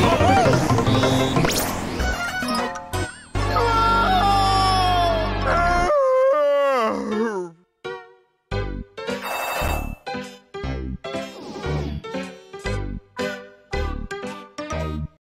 Oh!